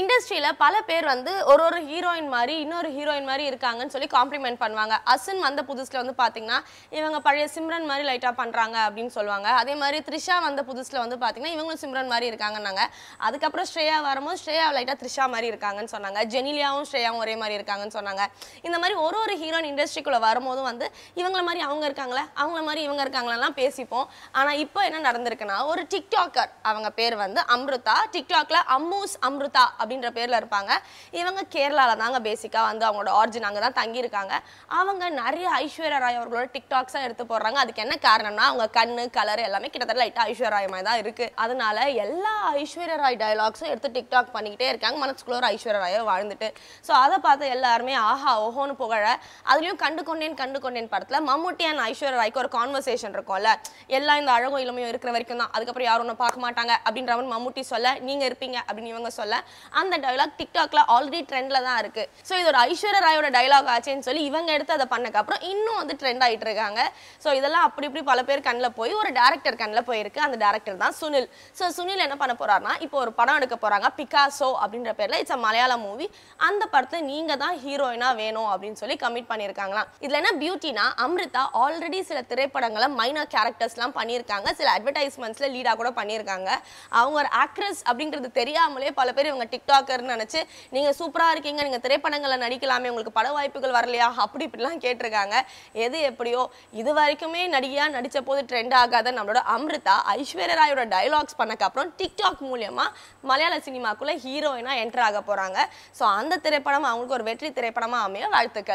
இண்டஸ்ட்ரியில பல பேர் வந்து ஒரு ஒரு ஹீரோயின் மாதிரி இன்னொரு ஹீரோயின் மாதிரி இருக்காங்கன்னு சொல்லி காம்ப்ளிமெண்ட் பண்ணுவாங்க. அசின் வந்த புதுசுல வந்து பாத்தீங்கன்னா இவங்க பழைய சிம்ரன் மாதிரி லைட்டா பண்றாங்க அப்படின்னு சொல்லுவாங்க. அதே மாதிரி த்ரிஷா வந்த புதுசுல வந்து பாத்தீங்கன்னா இவங்களும் சிம்ரன் மாதிரி இருக்காங்கன்னாங்க. அதுக்கப்புறம் ஸ்ரேயா வரும்போது ஸ்ரேயா லைட்டா த்ரிஷா மாதிரி இருக்காங்கன்னு சொன்னாங்க. ஜெனிலியாவும் ஸ்ரேயாவும் ஒரே மாதிரி இருக்காங்கன்னு சொன்னாங்க. இந்த மாதிரி ஒரு ஒரு ஹீரோயின் இண்டஸ்ட்ரிக்குள்ள வரும்போதும் வந்து இவங்கள மாதிரி அவங்க இருக்காங்களே? அவங்கள மாதிரி இவங்க இருக்காங்களெல்லாம் பேசிப்போம். ஆனா இப்போ என்ன நடந்திருக்குன்னா ஒரு டிக்டாக்கர் அவங்க பேர் வந்து அம்ருதா. டிக்டாக்ல அம்மூஸ் அம்ருதா அப்படின்ற பேரில் இருப்பாங்க. இவங்க கேரளாவில் தாங்க பேசிக்காக வந்து அவங்களோட ஆர்ஜின் அங்கே தான் தங்கியிருக்காங்க. அவங்க நிறைய ஐஸ்வர்யா ராய் அவர்களோட டிக்டாக்ஸாக எடுத்து போடுறாங்க. அதுக்கு என்ன காரணம்னா அவங்க கண்ணு கலர் எல்லாமே கிட்டத்தட்ட லைட்டாக ஐஸ்வர்யா ராய் மாதிரி தான் இருக்குது அதனால எல்லா ஐஸ்வர்யா ராய் டயலாக்ஸும் எடுத்து டிக்டாக் பண்ணிக்கிட்டே இருக்காங்க. மனசுக்குள்ள ஒரு ஐஸ்வர்யா ராயோ வாழ்ந்துட்டு. ஸோ அதை பார்த்து எல்லாருமே ஆஹா ஓஹோன்னு புகழ. அதுலேயும் கண்டு கொண்டேன் கண்டு கொண்டேன் படத்தில் மம்முட்டி அண்ட் ஐஸ்வர்யா ராய்க்கு ஒரு கான்வர்சேஷன் இருக்கும்ல. எல்லாம் இந்த அழகும் இளமையும் இருக்கிற வரைக்கும் தான். அதுக்கப்புறம் யாரும் ஒன்றும் பார்க்க மாட்டாங்க. அப்படின்ற மாதிரி மம்முட்டி சொல்ல நீங்கள் இருப்பீங்க. அப்படின்னு இவங்க சொல்ல. அந்த டைலாக் டிக்டாக்ல ஆல்ரெடி ட்ரெண்ட்ல தான் இருக்கு. ஸோ இது ஒரு ஐஸ்வர்யா ராயோட டைலாக் ஆச்சேன்னு சொல்லி இவங்க எடுத்து அதை பண்ணக்கப்புறம் இன்னும் வந்து ட்ரெண்ட் ஆகிட்டு இருக்காங்க. ஸோ இதெல்லாம் அப்படி இப்படி பல பேர் கண்ணில் போய் ஒரு டேரக்டர் கண்ணில் போயிருக்கு. அந்த டேரக்டர் தான் சுனில். ஸோ சுனில் என்ன பண்ண போறாருன்னா இப்போ ஒரு படம் எடுக்க போறாங்க பிகாசோ அப்படின்ற பேர்ல இட்ஸ் அ மலையாள மூவி அந்த படத்தை நீங்க தான் ஹீரோயினா வேணும் அப்படின்னு சொல்லி கமிட் பண்ணியிருக்காங்களாம் இதுல என்ன பியூட்டினா அம்ரிதா ஆல்ரெடி சில திரைப்படங்களை மைனர் கேரக்டர்ஸ்லாம் பண்ணியிருக்காங்க சில அட்வர்டைஸ்மெண்ட்ஸ்ல லீடா கூட பண்ணியிருக்காங்க அவங்க ஒரு ஆக்ட்ரஸ் அப்படின்றது தெரியாமலே பல பேர் இவங்க டிக்டாக்கர்னு நினச்சி நீங்கள் சூப்பராக இருக்கீங்க நீங்கள் திரைப்படங்களில் நடிக்கலாமே உங்களுக்கு பட வாய்ப்புகள் வரலையா? அப்படி இப்படிலாம் கேட்டிருக்காங்க. எது எப்படியோ இது வரைக்குமே நடிகையாக நடித்த போது ட்ரெண்ட் ஆகாத நம்மளோட அம்ரிதா ஐஸ்வர்யா ராயோட டைலாக்ஸ் பண்ணக்கப்புறம் டிக்டாக் மூலயமா மலையாள சினிமாக்குள்ளே ஹீரோயினாக என்டர் ஆக போகிறாங்க ஸோ அந்த திரைப்படம் அவங்களுக்கு ஒரு வெற்றி திரைப்படமாக அமைய வாழ்த்துக்கள்.